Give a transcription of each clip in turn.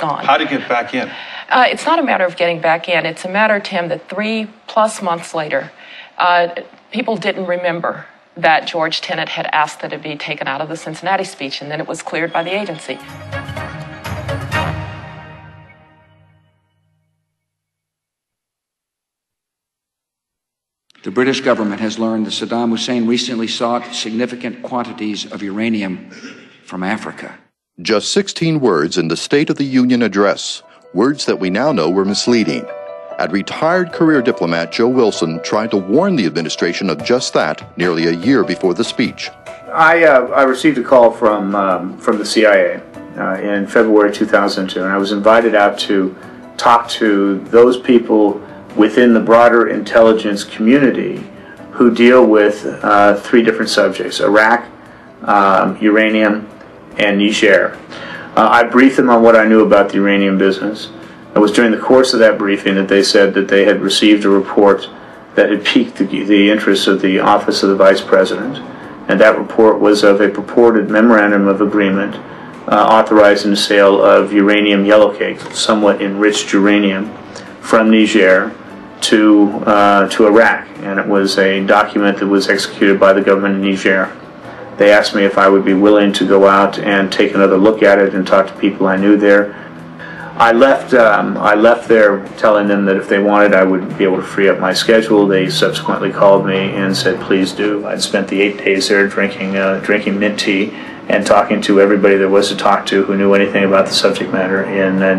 gone. How to get back in? Uh, it's not a matter of getting back in. It's a matter, Tim, that three plus months later, uh, people didn't remember that George Tenet had asked that it be taken out of the Cincinnati speech, and then it was cleared by the agency. The British government has learned that Saddam Hussein recently sought significant quantities of uranium from Africa. Just 16 words in the State of the Union address, words that we now know were misleading. And retired career diplomat Joe Wilson tried to warn the administration of just that nearly a year before the speech. I, uh, I received a call from, um, from the CIA uh, in February 2002, and I was invited out to talk to those people within the broader intelligence community who deal with uh, three different subjects Iraq, um, uranium, and Niger. Uh, I briefed them on what I knew about the uranium business. It was during the course of that briefing that they said that they had received a report that had piqued the, the interest of the Office of the Vice President, and that report was of a purported memorandum of agreement uh, authorizing the sale of uranium yellowcake, somewhat enriched uranium, from Niger to uh, to Iraq, and it was a document that was executed by the government of Niger. They asked me if I would be willing to go out and take another look at it and talk to people I knew there. I left. Um, I left there telling them that if they wanted, I would be able to free up my schedule. They subsequently called me and said, "Please do." I'd spent the eight days there drinking uh, drinking mint tea and talking to everybody there was to talk to who knew anything about the subject matter in uh,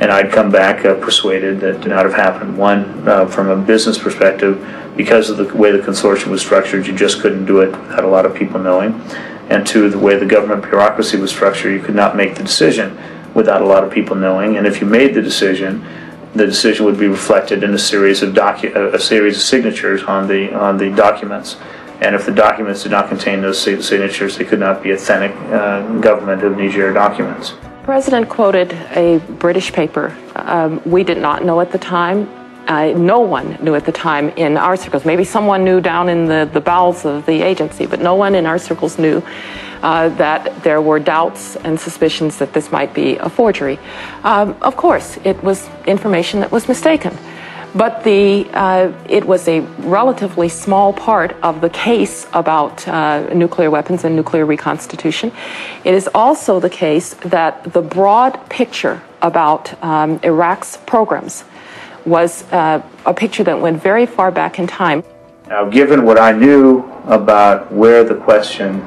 and I'd come back uh, persuaded that did not have happened. One, uh, from a business perspective, because of the way the consortium was structured, you just couldn't do it without a lot of people knowing. And two, the way the government bureaucracy was structured, you could not make the decision without a lot of people knowing. And if you made the decision, the decision would be reflected in a series of docu- a series of signatures on the on the documents. And if the documents did not contain those signatures, they could not be authentic uh, government of Niger documents president quoted a British paper. Um, we did not know at the time. Uh, no one knew at the time in our circles. Maybe someone knew down in the, the bowels of the agency, but no one in our circles knew uh, that there were doubts and suspicions that this might be a forgery. Um, of course, it was information that was mistaken. But the, uh, it was a relatively small part of the case about uh, nuclear weapons and nuclear reconstitution. It is also the case that the broad picture about um, Iraq's programs was uh, a picture that went very far back in time. Now, given what I knew about where the question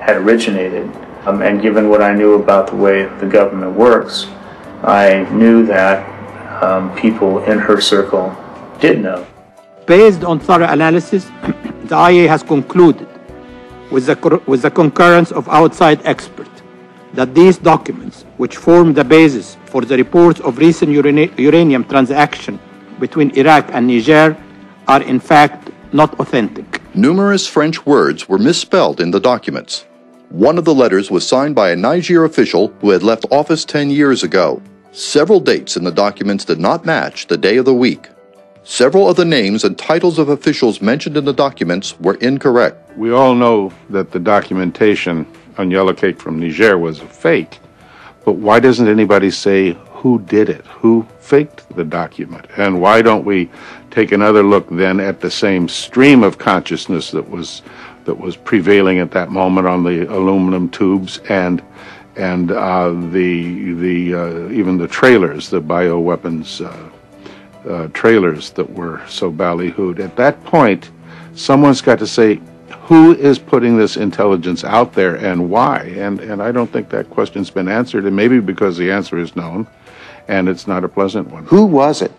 had originated, um, and given what I knew about the way the government works, I knew that um, people in her circle did know. Based on thorough analysis, the IAEA has concluded, with the, with the concurrence of outside experts, that these documents, which form the basis for the reports of recent uranium transaction between Iraq and Niger, are in fact not authentic. Numerous French words were misspelled in the documents. One of the letters was signed by a Niger official who had left office 10 years ago. Several dates in the documents did not match the day of the week. Several of the names and titles of officials mentioned in the documents were incorrect. We all know that the documentation on yellow cake from Niger was a fake, but why doesn't anybody say who did it? Who faked the document? And why don't we take another look then at the same stream of consciousness that was that was prevailing at that moment on the aluminum tubes and and uh, the the uh, even the trailers, the bioweapons uh, uh, trailers that were so ballyhooed. At that point, someone's got to say who is putting this intelligence out there and why. And and I don't think that question's been answered. And maybe because the answer is known, and it's not a pleasant one. Who was it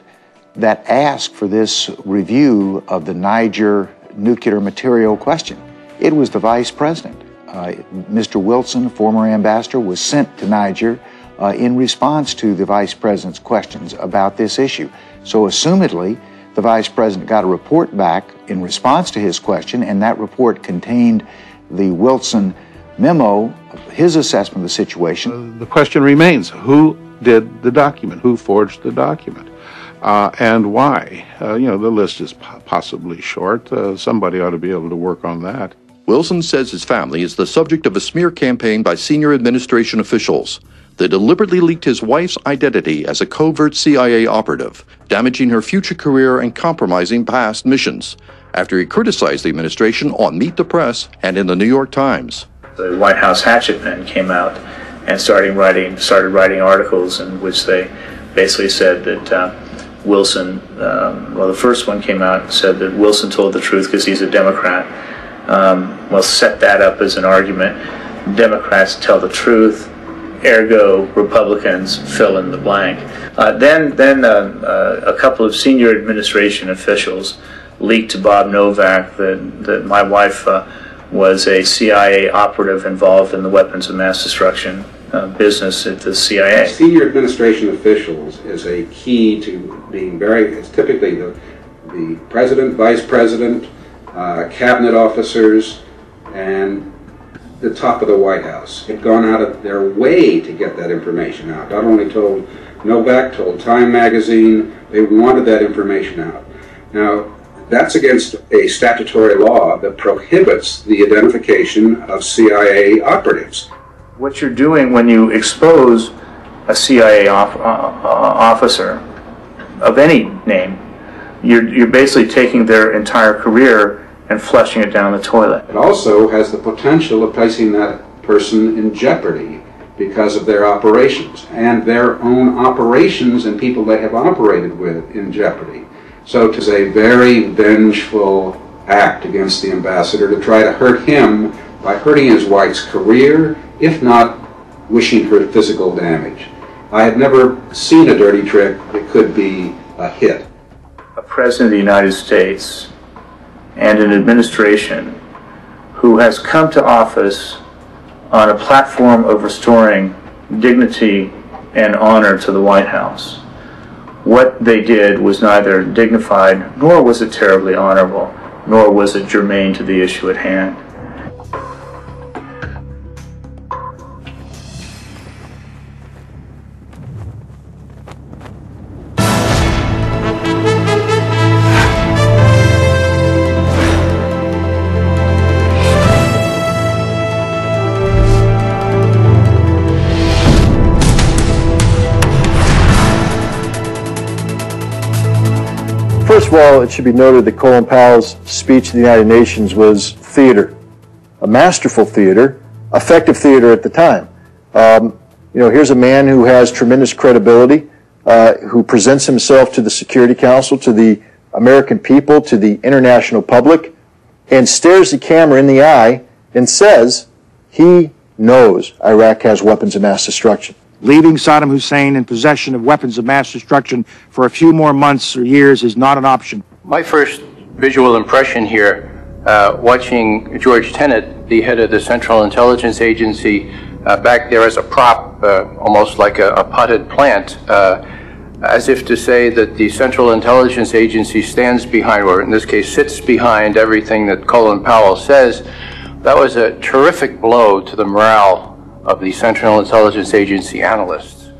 that asked for this review of the Niger nuclear material question? It was the vice president. Uh, Mr. Wilson, former ambassador, was sent to Niger uh, in response to the vice president's questions about this issue. So, assumedly, the vice president got a report back in response to his question, and that report contained the Wilson memo, his assessment of the situation. Uh, the question remains who did the document? Who forged the document? Uh, and why? Uh, you know, the list is possibly short. Uh, somebody ought to be able to work on that. Wilson says his family is the subject of a smear campaign by senior administration officials. they deliberately leaked his wife's identity as a covert CIA operative, damaging her future career and compromising past missions, after he criticized the administration on Meet the Press and in the New York Times. The White House hatchet men came out and started writing started writing articles in which they basically said that uh, Wilson, um, well, the first one came out and said that Wilson told the truth because he's a Democrat. Um, well, set that up as an argument. Democrats tell the truth, ergo Republicans fill in the blank. Uh, then, then uh, uh, a couple of senior administration officials leaked to Bob Novak that, that my wife uh, was a CIA operative involved in the weapons of mass destruction uh, business at the CIA. Senior administration officials is a key to being very, it's typically the, the president, vice president, uh, cabinet officers, and the top of the White House had gone out of their way to get that information out. Not only told Novak, told Time magazine, they wanted that information out. Now, that's against a statutory law that prohibits the identification of CIA operatives. What you're doing when you expose a CIA off, uh, uh, officer of any name, you're, you're basically taking their entire career and flushing it down the toilet. It also has the potential of placing that person in jeopardy because of their operations and their own operations and people they have operated with in jeopardy. So it is a very vengeful act against the ambassador to try to hurt him by hurting his wife's career, if not wishing her physical damage. I have never seen a dirty trick that could be a hit. A president of the United States and an administration who has come to office on a platform of restoring dignity and honor to the White House. What they did was neither dignified nor was it terribly honorable, nor was it germane to the issue at hand. Of all, it should be noted that Colin Powell's speech to the United Nations was theater, a masterful theater, effective theater at the time. Um, you know, here's a man who has tremendous credibility, uh, who presents himself to the Security Council, to the American people, to the international public, and stares the camera in the eye and says he knows Iraq has weapons of mass destruction leaving Saddam Hussein in possession of weapons of mass destruction for a few more months or years is not an option. My first visual impression here, uh, watching George Tenet, the head of the Central Intelligence Agency, uh, back there as a prop, uh, almost like a, a potted plant, uh, as if to say that the Central Intelligence Agency stands behind, or in this case sits behind everything that Colin Powell says, that was a terrific blow to the morale of the Central Intelligence Agency analysts.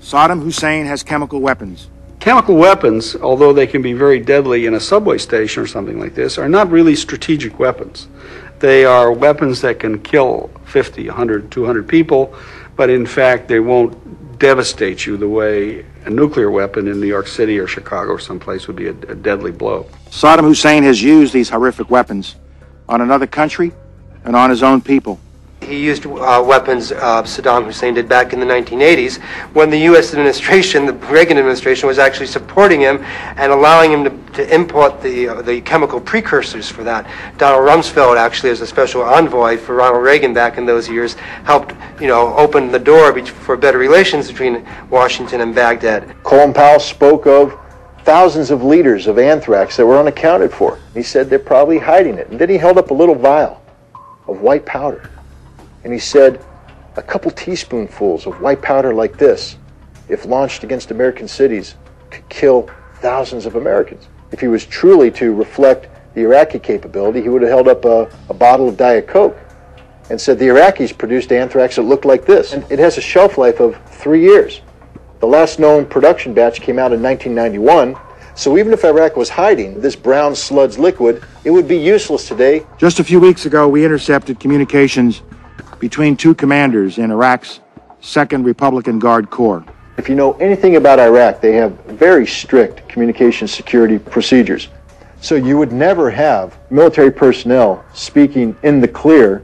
Saddam Hussein has chemical weapons. Chemical weapons, although they can be very deadly in a subway station or something like this, are not really strategic weapons. They are weapons that can kill 50, 100, 200 people, but in fact, they won't devastate you the way a nuclear weapon in New York City or Chicago or someplace would be a, a deadly blow. Saddam Hussein has used these horrific weapons on another country and on his own people. He used uh, weapons uh, Saddam Hussein did back in the 1980s when the U.S. administration, the Reagan administration, was actually supporting him and allowing him to, to import the, uh, the chemical precursors for that. Donald Rumsfeld, actually, as a special envoy for Ronald Reagan back in those years, helped you know open the door for better relations between Washington and Baghdad. Colin Powell spoke of thousands of liters of anthrax that were unaccounted for. He said they're probably hiding it. And then he held up a little vial of white powder and he said, a couple teaspoonfuls of white powder like this, if launched against American cities, could kill thousands of Americans. If he was truly to reflect the Iraqi capability, he would have held up a, a bottle of Diet Coke and said the Iraqis produced anthrax that looked like this. And it has a shelf life of three years. The last known production batch came out in 1991. So even if Iraq was hiding this brown sludge liquid, it would be useless today. Just a few weeks ago, we intercepted communications between two commanders in Iraq's 2nd Republican Guard Corps. If you know anything about Iraq, they have very strict communication security procedures. So you would never have military personnel speaking in the clear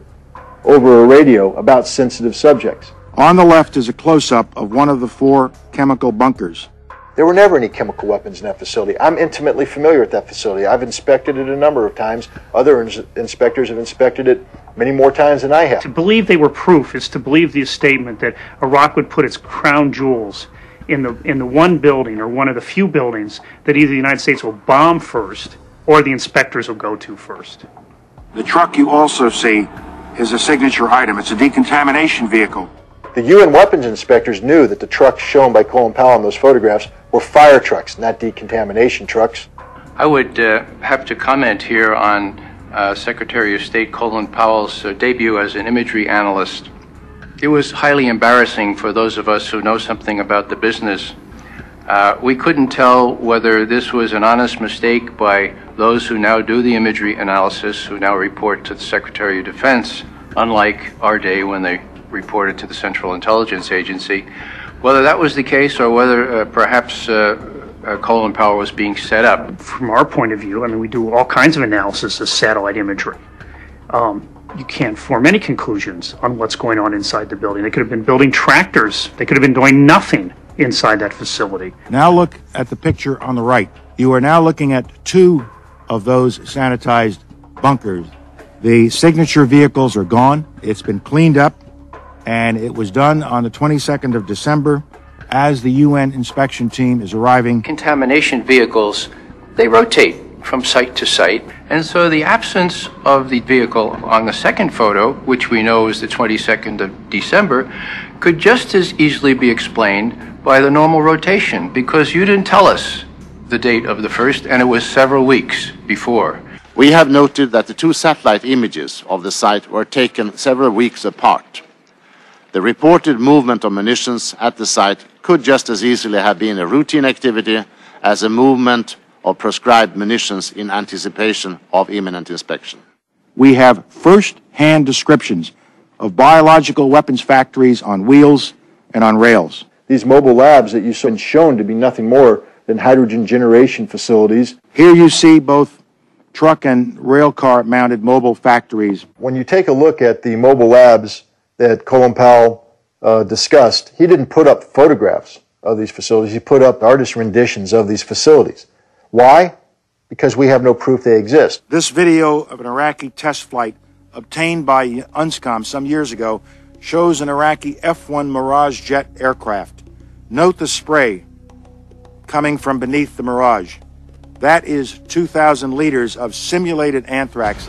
over a radio about sensitive subjects. On the left is a close up of one of the four chemical bunkers. There were never any chemical weapons in that facility. I'm intimately familiar with that facility. I've inspected it a number of times. Other ins- inspectors have inspected it many more times than I have. To believe they were proof is to believe the statement that Iraq would put its crown jewels in the in the one building or one of the few buildings that either the United States will bomb first or the inspectors will go to first. The truck you also see is a signature item. It's a decontamination vehicle. The UN weapons inspectors knew that the trucks shown by Colin Powell in those photographs were fire trucks, not decontamination trucks. I would uh, have to comment here on uh, Secretary of State Colin Powell's uh, debut as an imagery analyst. It was highly embarrassing for those of us who know something about the business. Uh, we couldn't tell whether this was an honest mistake by those who now do the imagery analysis, who now report to the Secretary of Defense, unlike our day when they reported to the Central Intelligence Agency. Whether that was the case or whether uh, perhaps uh, uh, Colin Powell was being set up. From our point of view, I mean, we do all kinds of analysis of satellite imagery. Um, you can't form any conclusions on what's going on inside the building. They could have been building tractors. They could have been doing nothing inside that facility. Now look at the picture on the right. You are now looking at two of those sanitized bunkers. The signature vehicles are gone. It's been cleaned up, and it was done on the 22nd of December as the UN inspection team is arriving. Contamination vehicles, they rotate from site to site. And so the absence of the vehicle on the second photo, which we know is the 22nd of December, could just as easily be explained by the normal rotation because you didn't tell us the date of the first and it was several weeks before. We have noted that the two satellite images of the site were taken several weeks apart. The reported movement of munitions at the site could just as easily have been a routine activity as a movement of prescribed munitions in anticipation of imminent inspection. We have first hand descriptions of biological weapons factories on wheels and on rails. These mobile labs that you've been shown to be nothing more than hydrogen generation facilities. Here you see both truck and rail car mounted mobile factories. When you take a look at the mobile labs that Colin Powell uh, discussed, he didn't put up photographs of these facilities. He put up artist renditions of these facilities. Why? Because we have no proof they exist. This video of an Iraqi test flight obtained by UNSCOM some years ago shows an Iraqi F 1 Mirage jet aircraft. Note the spray coming from beneath the Mirage. That is 2,000 liters of simulated anthrax.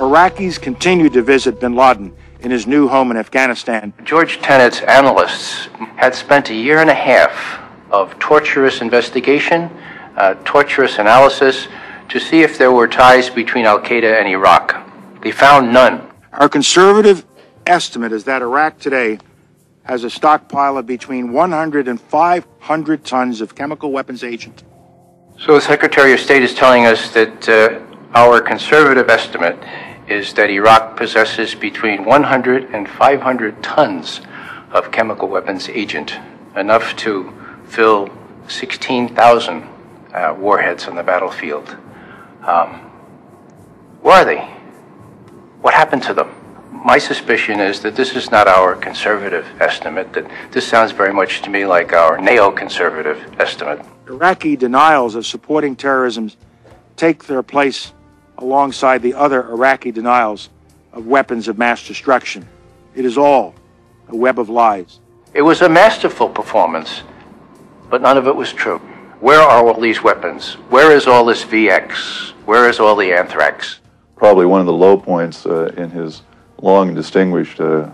Iraqis continued to visit bin Laden in his new home in Afghanistan. George Tenet's analysts had spent a year and a half of torturous investigation, uh, torturous analysis to see if there were ties between Al Qaeda and Iraq. They found none. Our conservative estimate is that Iraq today has a stockpile of between 100 and 500 tons of chemical weapons agent. So the Secretary of State is telling us that uh, our conservative estimate is that Iraq possesses between 100 and 500 tons of chemical weapons agent, enough to fill 16,000 uh, warheads on the battlefield. Um, where are they? What happened to them? My suspicion is that this is not our conservative estimate, that this sounds very much to me like our neoconservative estimate. Iraqi denials of supporting terrorism take their place alongside the other Iraqi denials of weapons of mass destruction. It is all a web of lies. It was a masterful performance, but none of it was true. Where are all these weapons? Where is all this VX? Where is all the anthrax? Probably one of the low points uh, in his long distinguished uh,